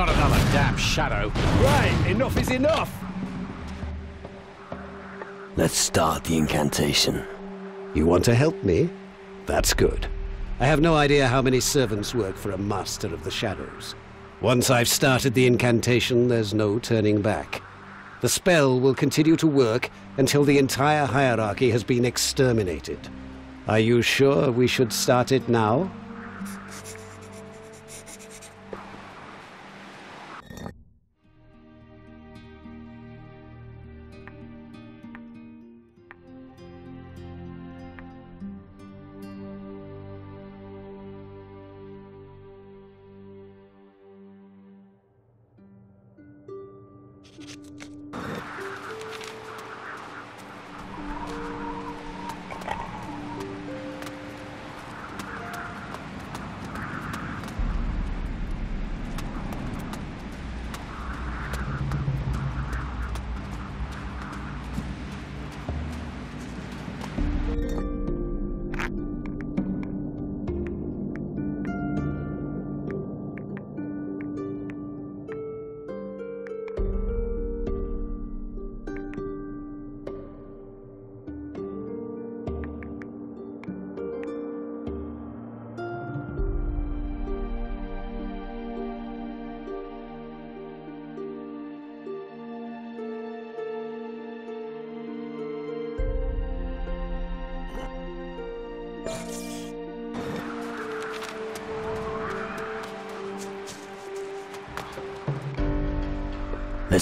Not another damn shadow. Right, enough is enough. Let's start the incantation. You want to help me? That's good. I have no idea how many servants work for a Master of the Shadows. Once I've started the incantation, there's no turning back. The spell will continue to work until the entire hierarchy has been exterminated. Are you sure we should start it now?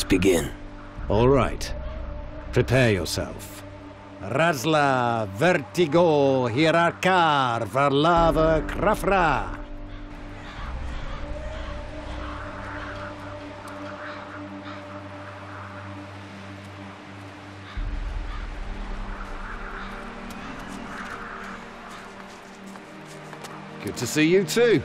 Begin. All right. Prepare yourself. Razla vertigo hierarchar varlava krafra. Good to see you too.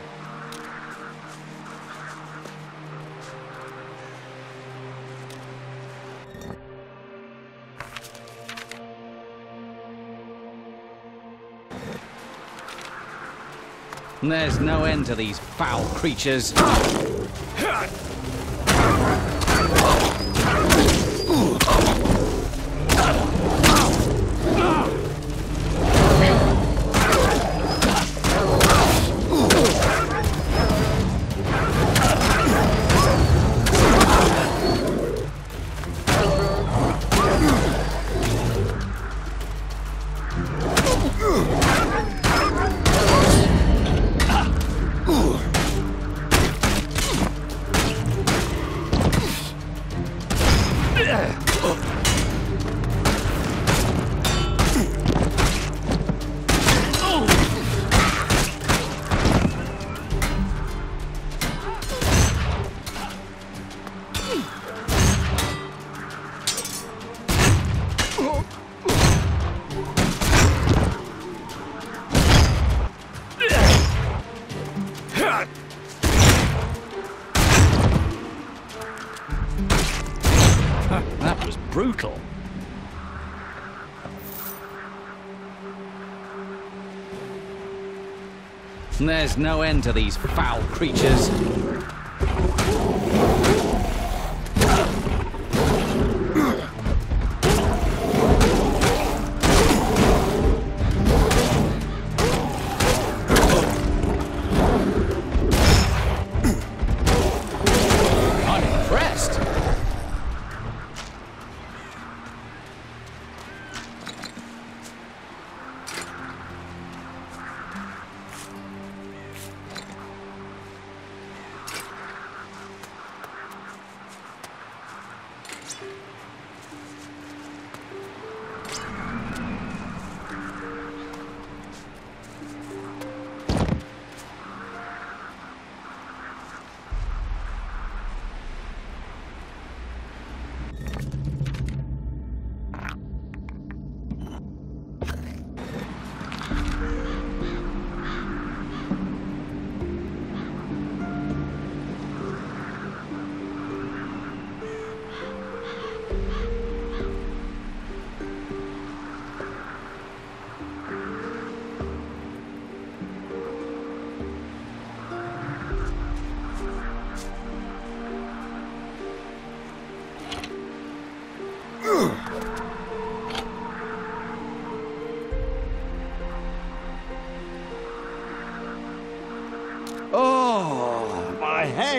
There's no end to these foul creatures. That was brutal. There's no end to these foul creatures.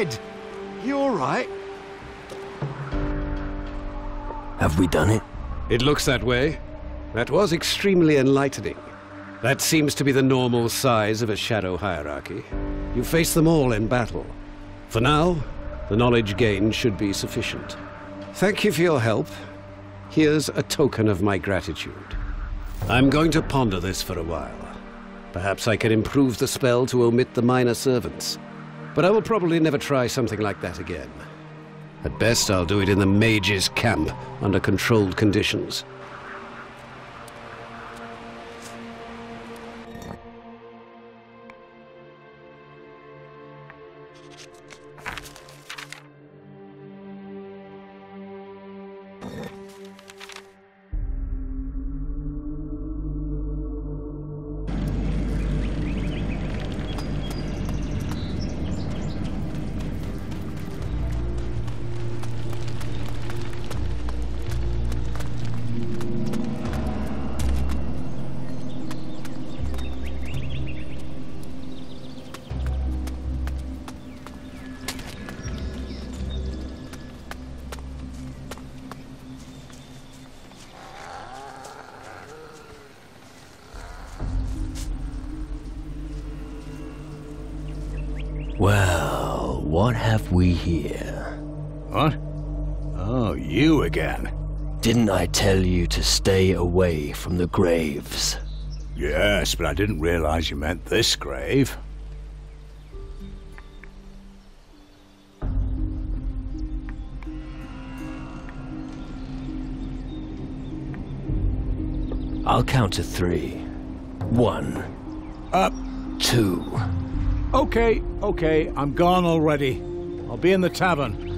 My head. You all right? Have we done it? It looks that way. That was extremely enlightening. That seems to be the normal size of a shadow hierarchy. You face them all in battle. For now, the knowledge gained should be sufficient. Thank you for your help. Here's a token of my gratitude. I'm going to ponder this for a while. Perhaps I can improve the spell to omit the minor servants. But I will probably never try something like that again. At best, I'll do it in the mage's camp, under controlled conditions. Well, what have we here? What? Oh, you again. Didn't I tell you to stay away from the graves? Yes, but I didn't realize you meant this grave. I'll count to three. One, Up. two. Okay, okay, I'm gone already. I'll be in the tavern.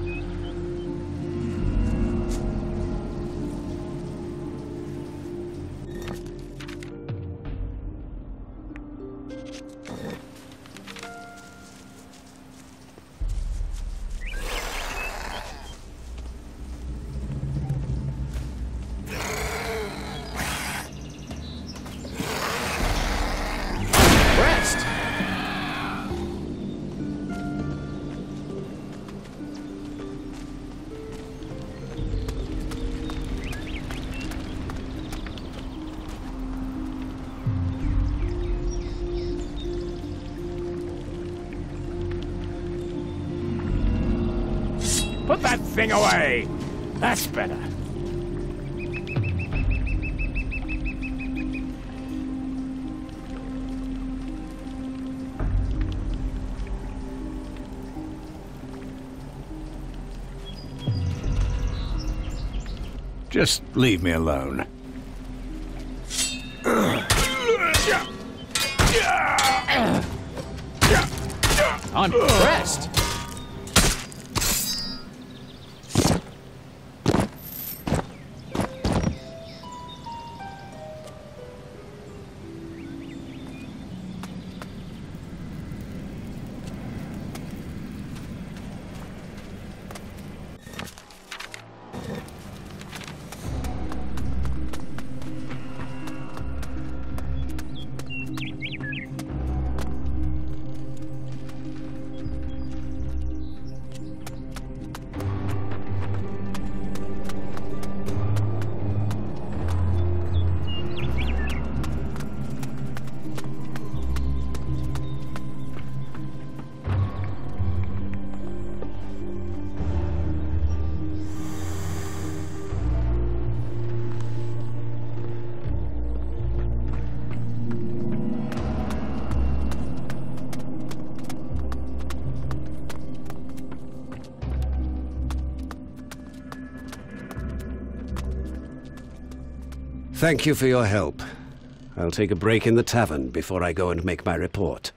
Just leave me alone. I'm impressed. Thank you for your help. I'll take a break in the tavern before I go and make my report.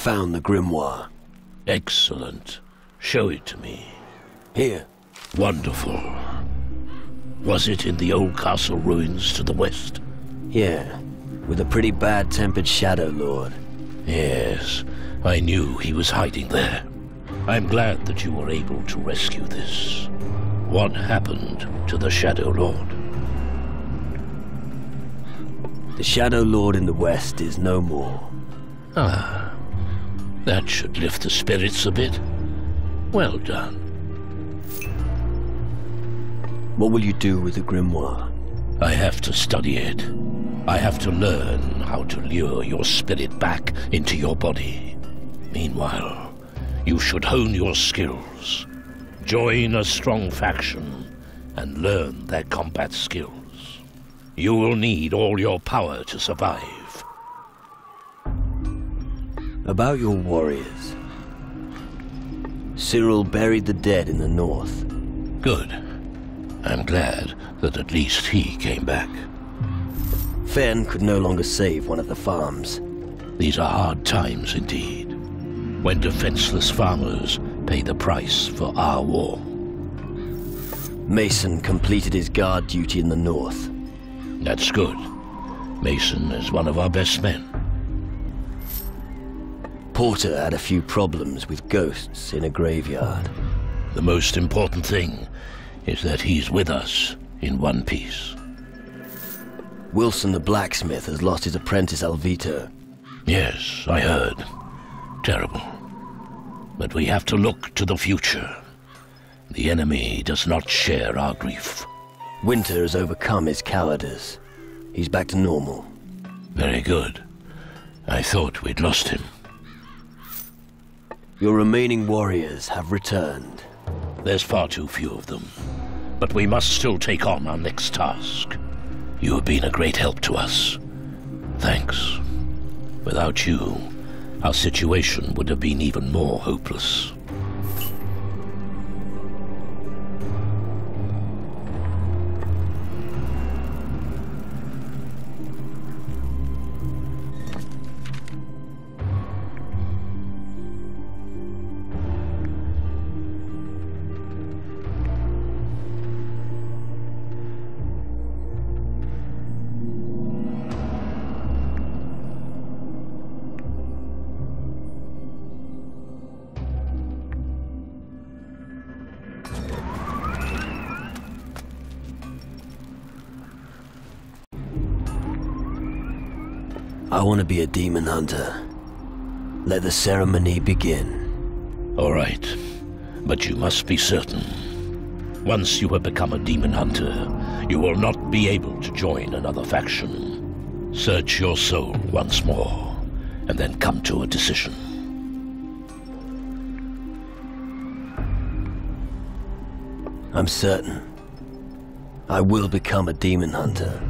Found the grimoire. Excellent. Show it to me. Here. Wonderful. Was it in the old castle ruins to the west? Yeah. With a pretty bad-tempered Shadow Lord. Yes, I knew he was hiding there. I'm glad that you were able to rescue this. What happened to the Shadow Lord? The Shadow Lord in the west is no more. Ah, that should lift the spirits a bit. Well done. What will you do with the grimoire? I have to study it. I have to learn how to lure your spirit back into your body. Meanwhile, you should hone your skills. Join a strong faction and learn their combat skills. You will need all your power to survive. About your warriors. Cyril buried the dead in the north. Good. I'm glad that at least he came back. Fen could no longer save one of the farms. These are hard times indeed. When defenseless farmers pay the price for our war. Mason completed his guard duty in the north. That's good. Mason is one of our best men. Porter had a few problems with ghosts in a graveyard. The most important thing is that he's with us in one piece. Wilson the blacksmith has lost his apprentice Alvito. Yes, I heard. Terrible. But we have to look to the future. The enemy does not share our grief. Winter has overcome his cowardice. He's back to normal. Very good. I thought we'd lost him. Your remaining warriors have returned. There's far too few of them. But we must still take on our next task. You have been a great help to us. Thanks. Without you, our situation would have been even more hopeless. Want to be a demon hunter. Let the ceremony begin. All right. But you must be certain. Once you have become a demon hunter, you will not be able to join another faction. Search your soul once more, and then come to a decision. I'm certain. I will become a demon hunter.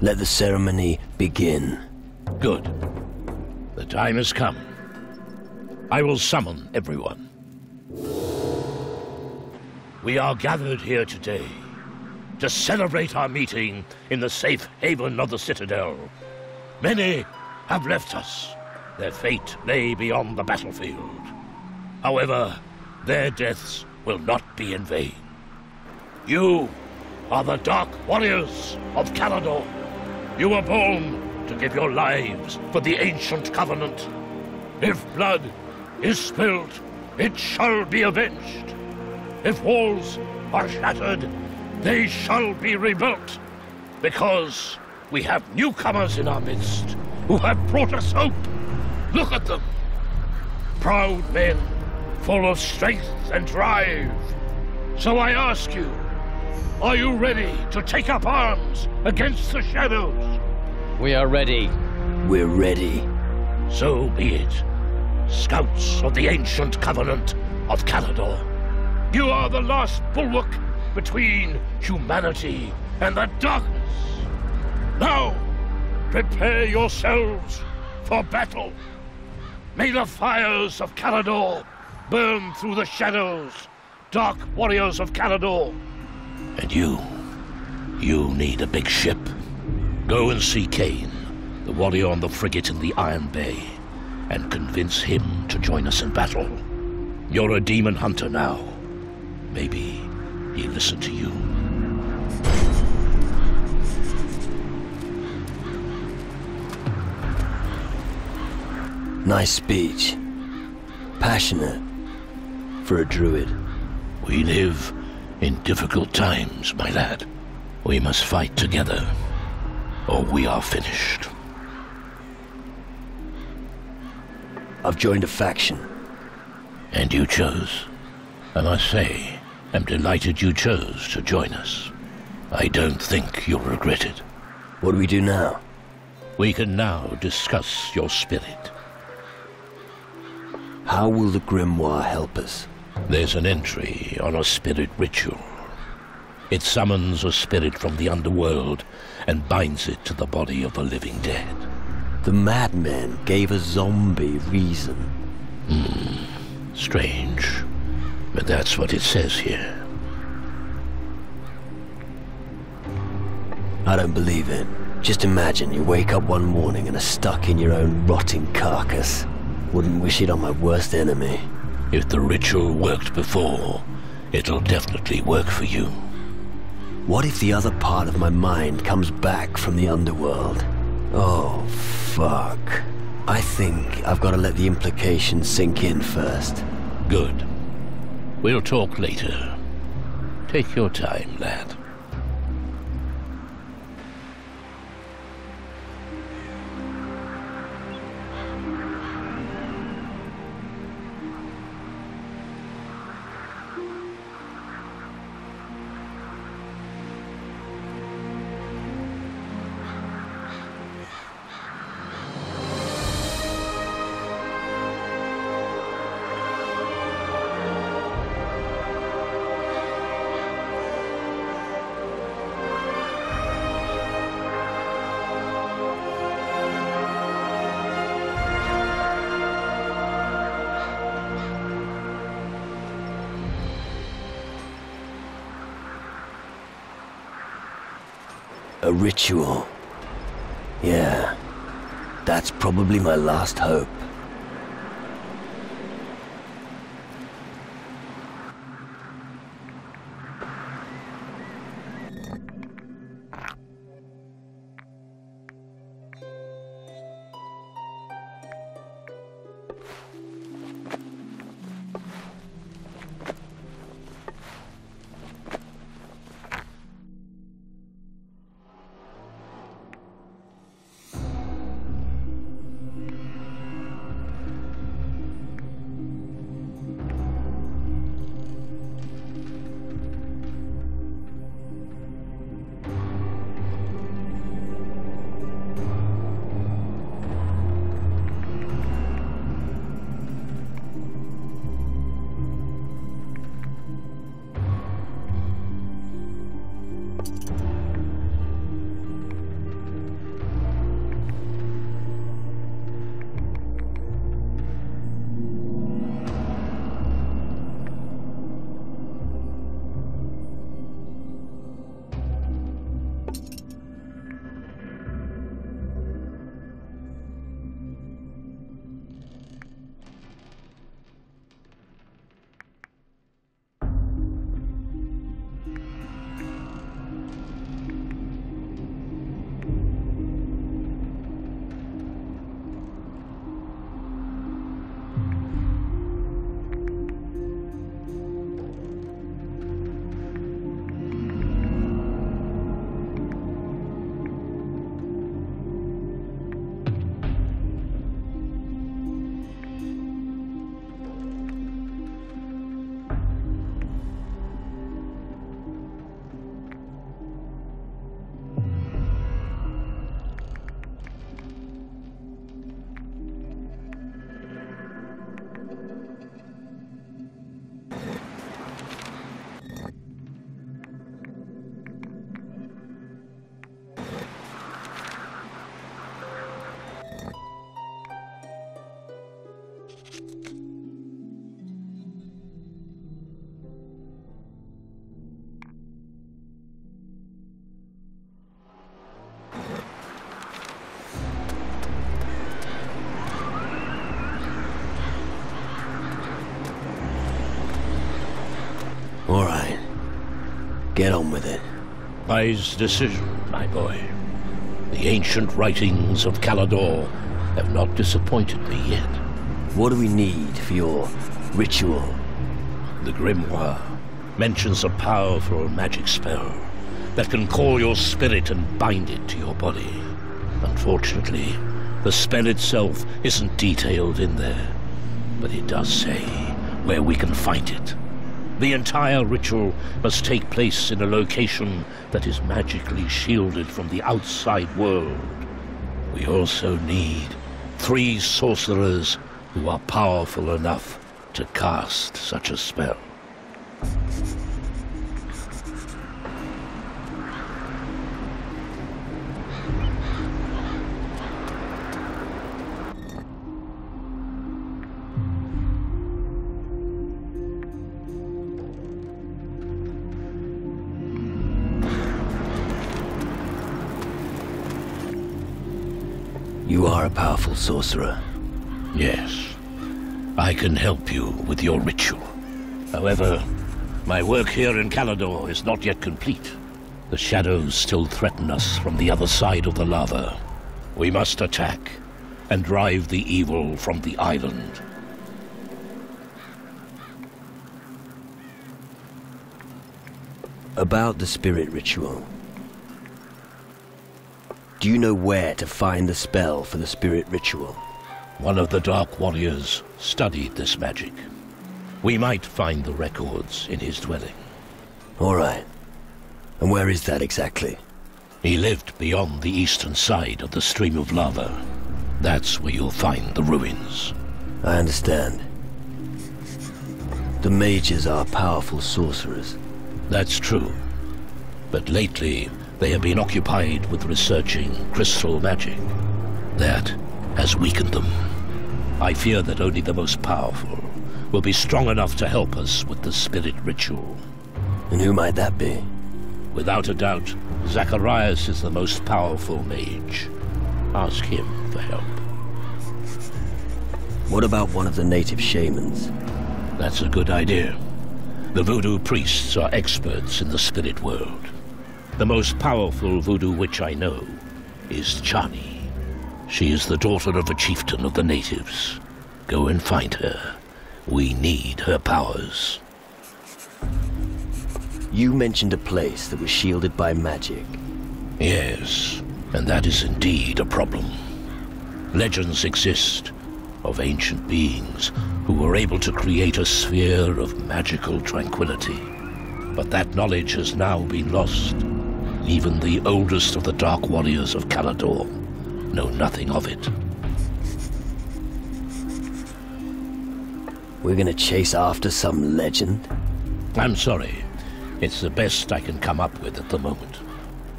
Let the ceremony begin. Good. The time has come. I will summon everyone. We are gathered here today to celebrate our meeting in the safe haven of the Citadel. Many have left us. Their fate lay beyond the battlefield. However, their deaths will not be in vain. You are the Dark Warriors of Calador. You were born to give your lives for the ancient covenant. If blood is spilled, it shall be avenged. If walls are shattered, they shall be rebuilt. Because we have newcomers in our midst who have brought us hope. Look at them. Proud men, full of strength and drive. So I ask you, are you ready to take up arms against the shadows? We are ready. We're ready. So be it. Scouts of the ancient covenant of Calador. You are the last bulwark between humanity and the darkness. Now, prepare yourselves for battle. May the fires of Calador burn through the shadows, dark warriors of Calador. And you, you need a big ship. Go and see Kane, the warrior on the frigate in the Iron Bay, and convince him to join us in battle. You're a demon hunter now. Maybe he'll listen to you. Nice speech. Passionate. For a druid. We live in difficult times, my lad. We must fight together, or we are finished. I've joined a faction. And you chose. And I must say, I'm delighted you chose to join us. I don't think you'll regret it. What do we do now? We can now discuss your spirit. How will the grimoire help us? There's an entry on a spirit ritual. It summons a spirit from the underworld and binds it to the body of the living dead. The madman gave a zombie reason. Hmm. Strange. But that's what it says here. I don't believe it. Just imagine you wake up one morning and are stuck in your own rotting carcass. Wouldn't wish it on my worst enemy. If the ritual worked before, it'll definitely work for you. What if the other part of my mind comes back from the underworld? Oh, fuck. I think I've got to let the implications sink in first. Good. We'll talk later. Take your time, lad. A ritual. Yeah. That's probably my last hope. Get on with it. Wise decision, my boy. The ancient writings of Calador have not disappointed me yet. What do we need for your ritual? The Grimoire mentions a powerful magic spell that can call your spirit and bind it to your body. Unfortunately, the spell itself isn't detailed in there, but it does say where we can find it. The entire ritual must take place in a location that is magically shielded from the outside world. We also need three sorcerers who are powerful enough to cast such a spell. Sorcerer. Yes, I can help you with your ritual. However, my work here in Calador is not yet complete. The shadows still threaten us from the other side of the lava. We must attack and drive the evil from the island. About the spirit ritual. Do you know where to find the spell for the spirit ritual? One of the Dark Warriors studied this magic. We might find the records in his dwelling. All right. And where is that exactly? He lived beyond the eastern side of the stream of lava. That's where you'll find the ruins. I understand. The mages are powerful sorcerers. That's true. But lately, they have been occupied with researching crystal magic. That has weakened them. I fear that only the most powerful will be strong enough to help us with the spirit ritual. And who might that be? Without a doubt, Zacharias is the most powerful mage. Ask him for help. What about one of the native shamans? That's a good idea. The voodoo priests are experts in the spirit world. The most powerful voodoo witch I know is Chani. She is the daughter of a chieftain of the natives. Go and find her. We need her powers. You mentioned a place that was shielded by magic. Yes, and that is indeed a problem. Legends exist of ancient beings who were able to create a sphere of magical tranquility. But that knowledge has now been lost. Even the oldest of the Dark Warriors of Calador know nothing of it. We're gonna chase after some legend? I'm sorry. It's the best I can come up with at the moment.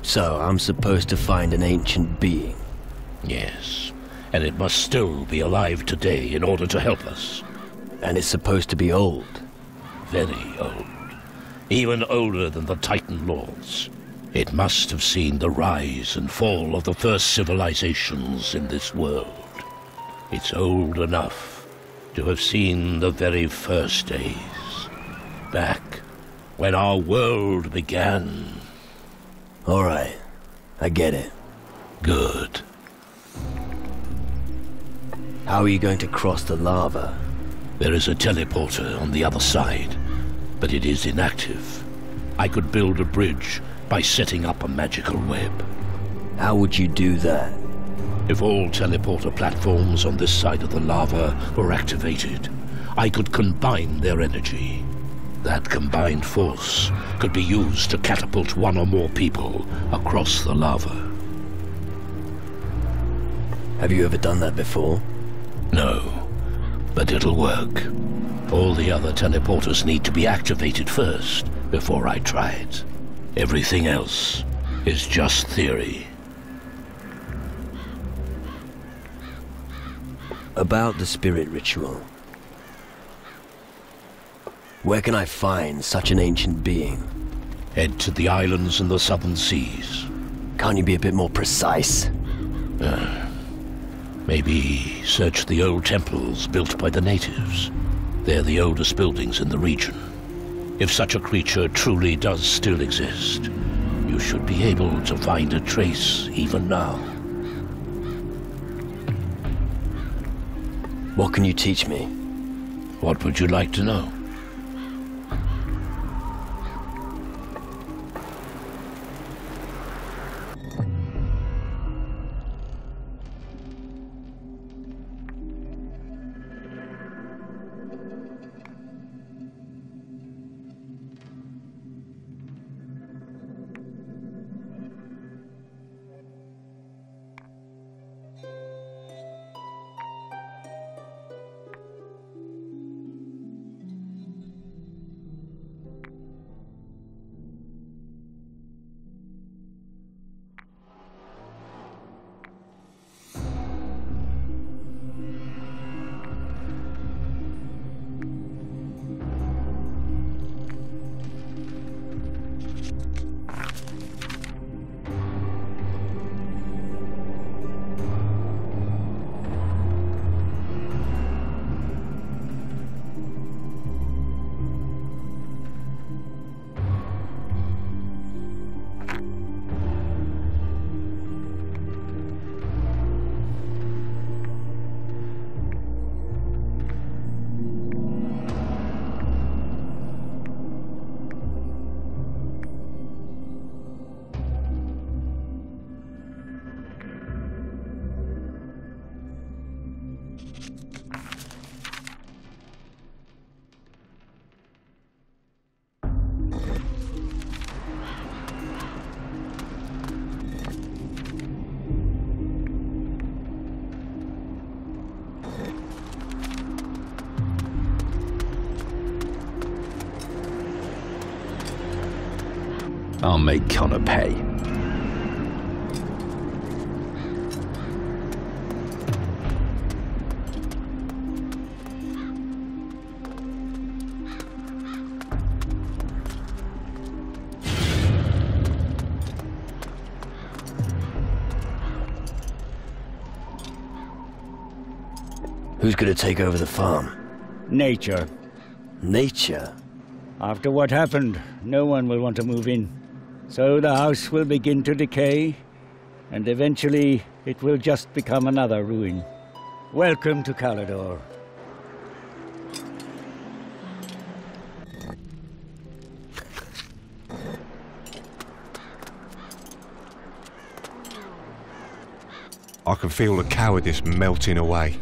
So I'm supposed to find an ancient being. Yes, and it must still be alive today in order to help us. And it's supposed to be old. Very old. Even older than the Titan Lords. It must have seen the rise and fall of the first civilizations in this world. It's old enough to have seen the very first days. Back when our world began. All right. I get it. Good. How are you going to cross the lava? There is a teleporter on the other side, but it is inactive. I could build a bridge by setting up a magical web. How would you do that? If all teleporter platforms on this side of the lava were activated, I could combine their energy. That combined force could be used to catapult one or more people across the lava. Have you ever done that before? No, but it'll work. All the other teleporters need to be activated first before I try it. Everything else is just theory. About the spirit ritual. Where can I find such an ancient being? Head to the islands in the southern seas. Can't you be a bit more precise? Uh, maybe search the old temples built by the natives. They're the oldest buildings in the region. If such a creature truly does still exist, you should be able to find a trace even now. What can you teach me? What would you like to know? I'll make Connor pay. Who's gonna take over the farm? Nature. Nature? After what happened, no one will want to move in. So the house will begin to decay, and eventually it will just become another ruin. Welcome to Calador. I can feel the cowardice melting away.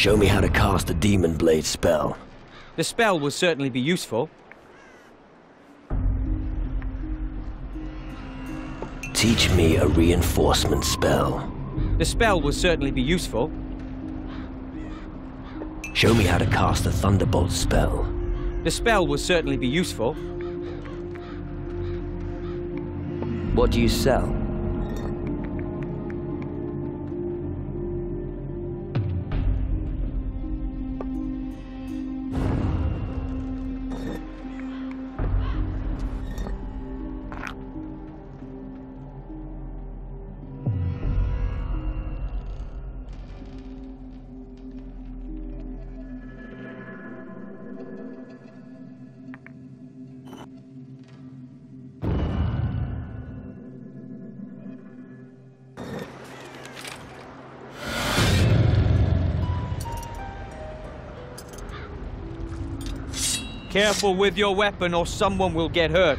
Show me how to cast a Demon Blade spell. The spell will certainly be useful. Teach me a reinforcement spell. The spell will certainly be useful. Show me how to cast a Thunderbolt spell. The spell will certainly be useful. What do you sell? Careful with your weapon or someone will get hurt.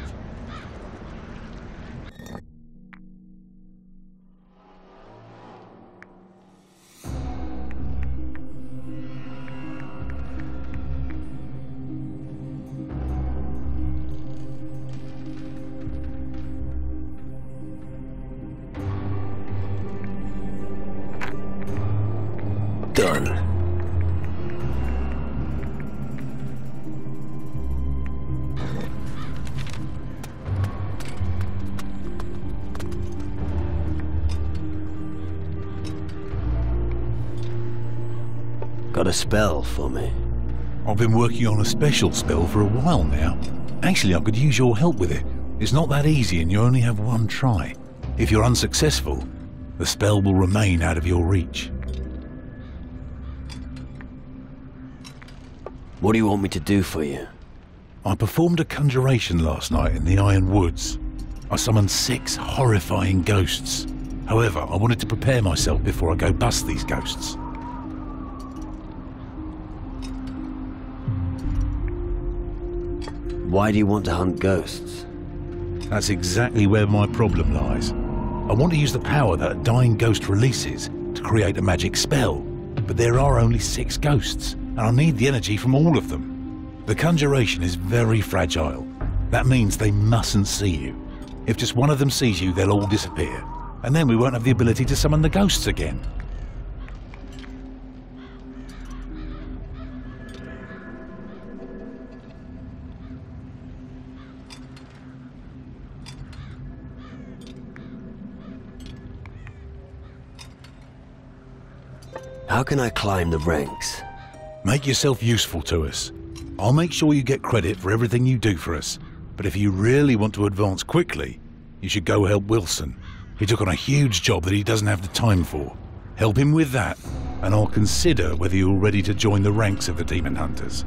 Spell for me? I've been working on a special spell for a while now. Actually, I could use your help with it. It's not that easy and you only have one try. If you're unsuccessful, the spell will remain out of your reach. What do you want me to do for you? I performed a conjuration last night in the Iron Woods. I summoned six horrifying ghosts. However, I wanted to prepare myself before I go bust these ghosts. Why do you want to hunt ghosts? That's exactly where my problem lies. I want to use the power that a dying ghost releases to create a magic spell, but there are only six ghosts, and I need the energy from all of them. The conjuration is very fragile. That means they mustn't see you. If just one of them sees you, they'll all disappear, and then we won't have the ability to summon the ghosts again. How can I climb the ranks? Make yourself useful to us. I'll make sure you get credit for everything you do for us. But if you really want to advance quickly, you should go help Wilson. He took on a huge job that he doesn't have the time for. Help him with that, and I'll consider whether you're ready to join the ranks of the Demon Hunters.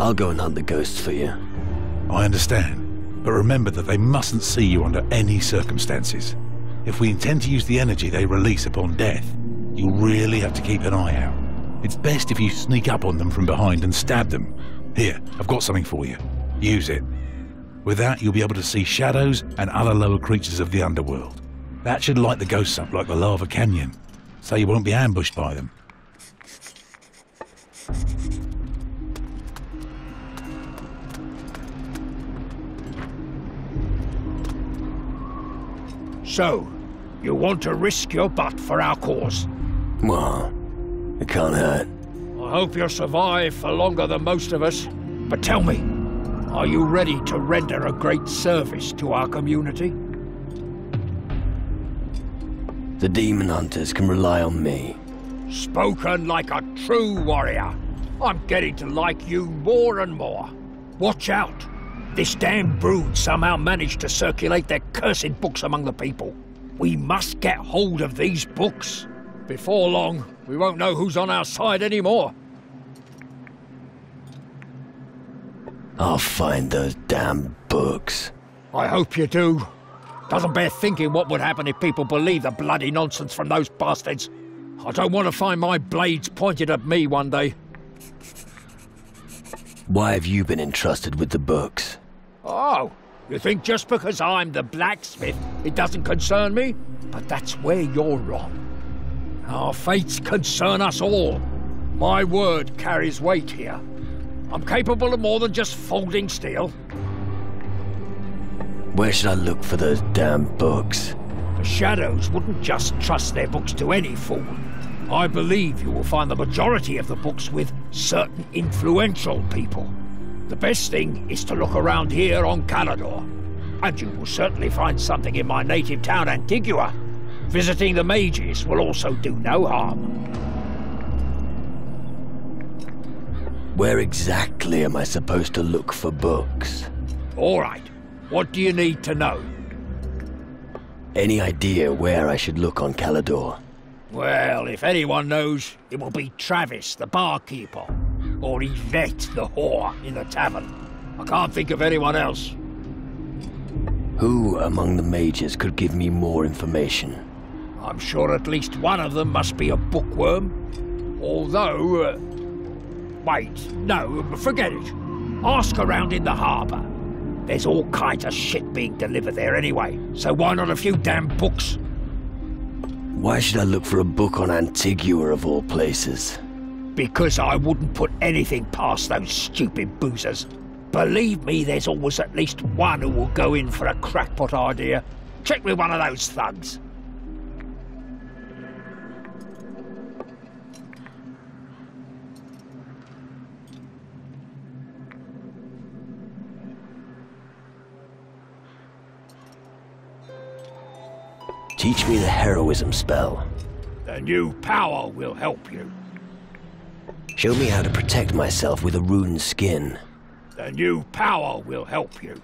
I'll go and hunt the ghosts for you. I understand, but remember that they mustn't see you under any circumstances. If we intend to use the energy they release upon death, you'll really have to keep an eye out. It's best if you sneak up on them from behind and stab them. Here, I've got something for you. Use it. With that, you'll be able to see shadows and other lower creatures of the underworld. That should light the ghosts up like the lava canyon, so you won't be ambushed by them. So, you want to risk your butt for our cause? Well, it can't hurt. I hope you'll survive for longer than most of us. But tell me, are you ready to render a great service to our community? The demon hunters can rely on me. Spoken like a true warrior. I'm getting to like you more and more. Watch out. This damn brood somehow managed to circulate their cursed books among the people. We must get hold of these books. Before long, we won't know who's on our side anymore. I'll find those damn books. I hope you do. Doesn't bear thinking what would happen if people believe the bloody nonsense from those bastards. I don't want to find my blades pointed at me one day. Why have you been entrusted with the books? Oh, you think just because I'm the blacksmith, it doesn't concern me? But that's where you're wrong. Our fates concern us all. My word carries weight here. I'm capable of more than just folding steel. Where should I look for those damn books? The Shadows wouldn't just trust their books to any fool. I believe you will find the majority of the books with certain influential people. The best thing is to look around here on Calador. And you will certainly find something in my native town, Antigua. Visiting the mages will also do no harm. Where exactly am I supposed to look for books? All right. What do you need to know? Any idea where I should look on Calador? Well, if anyone knows, it will be Travis, the barkeeper, or Yvette, the whore, in the tavern. I can't think of anyone else. Who among the mages could give me more information? I'm sure at least one of them must be a bookworm. Although... Uh, wait, no, forget it. Ask around in the harbour. There's all kinds of shit being delivered there anyway, so why not a few damn books? Why should I look for a book on Antigua of all places? because I wouldn't put anything past those stupid boozers. Believe me, there's always at least one who will go in for a crackpot idea. Check with one of those thugs. Teach me the heroism spell. The new power will help you. Show me how to protect myself with a rune skin. The new power will help you.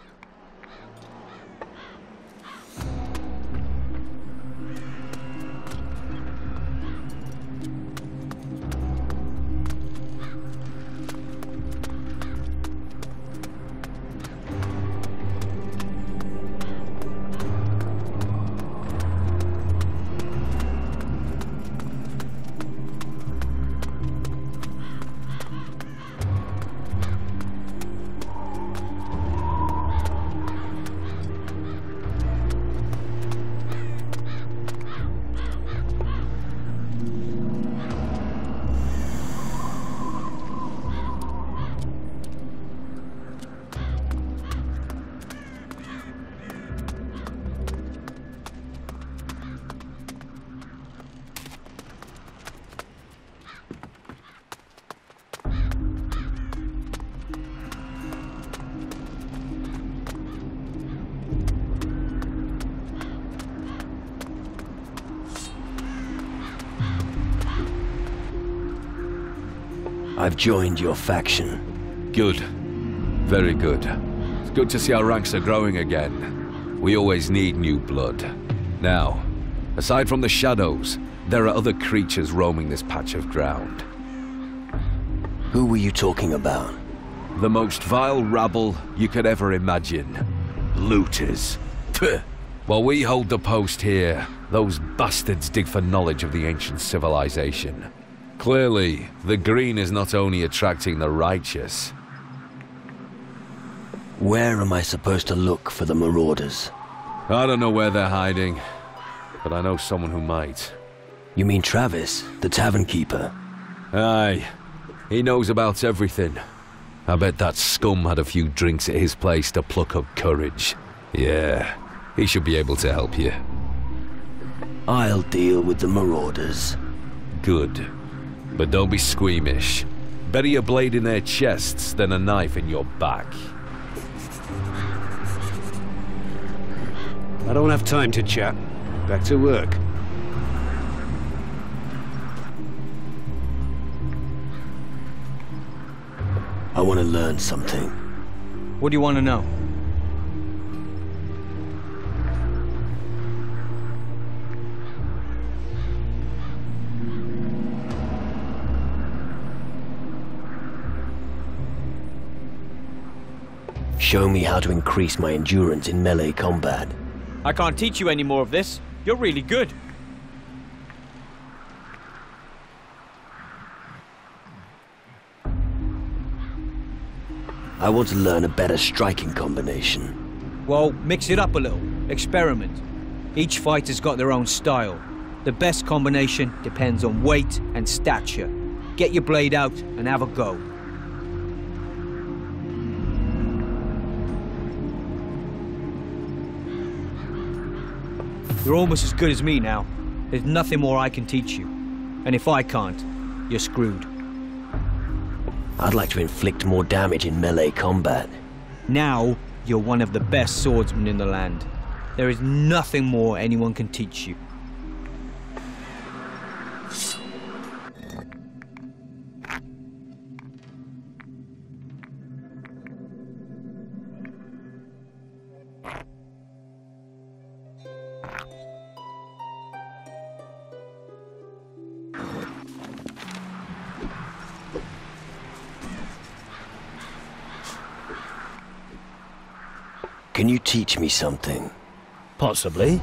I've joined your faction. Good. Very good. It's good to see our ranks are growing again. We always need new blood. Now, aside from the shadows, there are other creatures roaming this patch of ground. Who were you talking about? The most vile rabble you could ever imagine. Looters. Pugh. While we hold the post here, those bastards dig for knowledge of the ancient civilization. Clearly, the green is not only attracting the righteous. Where am I supposed to look for the marauders? I don't know where they're hiding, but I know someone who might. You mean Travis, the tavern keeper? Aye, he knows about everything. I bet that scum had a few drinks at his place to pluck up courage. Yeah, he should be able to help you. I'll deal with the marauders. Good. But don't be squeamish. Better a blade in their chests than a knife in your back. I don't have time to chat. Back to work. I want to learn something. What do you want to know? Show me how to increase my endurance in melee combat. I can't teach you any more of this. You're really good. I want to learn a better striking combination. Well, mix it up a little. Experiment. Each fighter's got their own style. The best combination depends on weight and stature. Get your blade out and have a go. You're almost as good as me now. There's nothing more I can teach you. And if I can't, you're screwed. I'd like to inflict more damage in melee combat. Now, you're one of the best swordsmen in the land. There is nothing more anyone can teach you. Can you teach me something? Possibly.